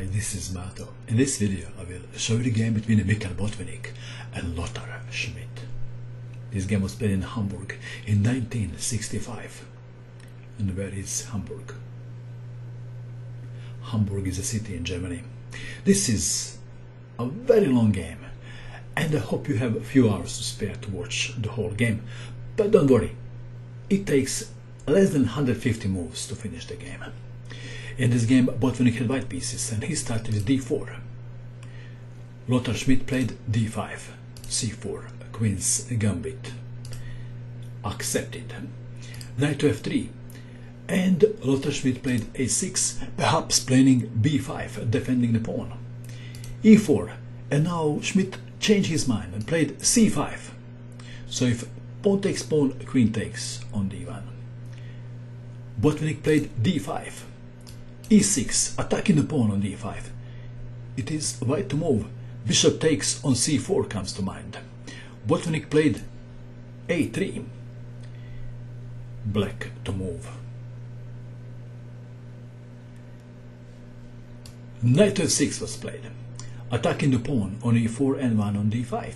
Hi, this is Mato. In this video, I will show you the game between Mikhail Botvinnik and Lothar Schmidt. This game was played in Hamburg in 1965. And where is Hamburg? Hamburg is a city in Germany. This is a very long game, and I hope you have a few hours to spare to watch the whole game. But don't worry, it takes less than 150 moves to finish the game. In this game, Botvinnik had white pieces and he started with d4. Lothar Schmidt played d5, c4, queen's gambit. Accepted. Knight to f3. And Lothar Schmidt played a6, perhaps playing b5, defending the pawn. e4, and now Schmidt changed his mind and played c5. So if pawn takes pawn, queen takes on d1. Botvinnik played d5 e6, attacking the pawn on d5. It is white to move. Bishop takes on c4 comes to mind. Botvinnik played a3. Black to move. Knight f6 was played, attacking the pawn on e4 and one on d5.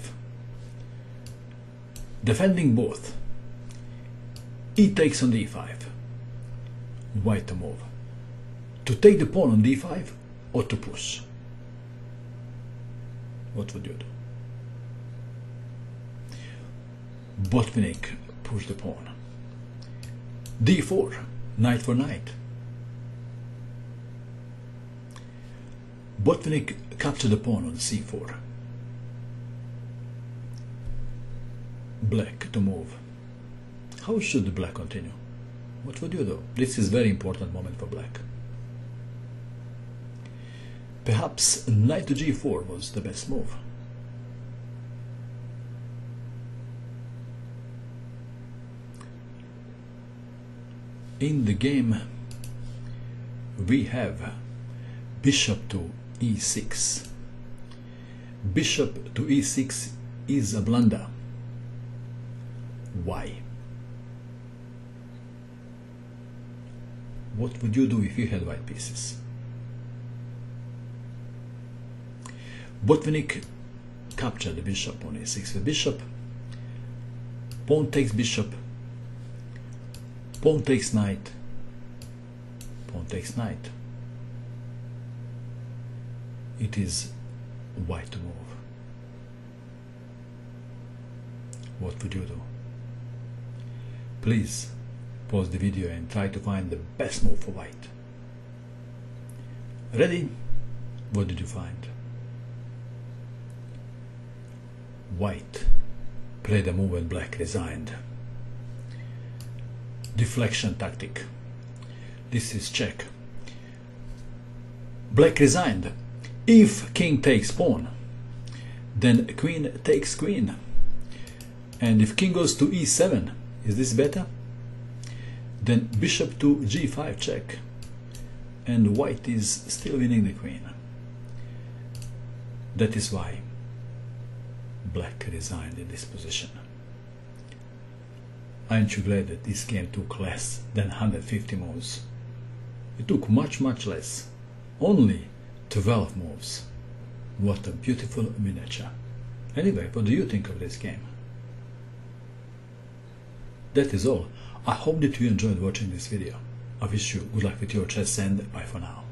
Defending both. e takes on d5. White to move to take the pawn on d5 or to push? What would you do? Botvinnik pushed the pawn. d4, knight for knight. Botvinnik captured the pawn on c4. Black to move. How should the black continue? What would you do? This is very important moment for black. Perhaps knight to g4 was the best move. In the game we have bishop to e6. Bishop to e6 is a blunder. Why? What would you do if you had white pieces? Botvinnik captured the bishop on a6 with bishop. Pawn takes bishop. Pawn takes knight. Pawn takes knight. It is white move. What would you do? Please pause the video and try to find the best move for white. Ready? What did you find? White played a move and black resigned. Deflection tactic. This is check. Black resigned. If king takes pawn, then queen takes queen. And if king goes to e7, is this better? Then bishop to g5 check. And white is still winning the queen. That is why black resigned in this position. Aren't you glad that this game took less than 150 moves? It took much much less, only 12 moves. What a beautiful miniature. Anyway, what do you think of this game? That is all. I hope that you enjoyed watching this video. I wish you good luck with your chess and bye for now.